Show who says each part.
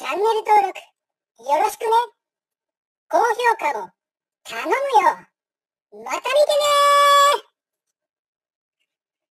Speaker 1: チャンネル登録よろしくね。高評価も頼むよ。また見てね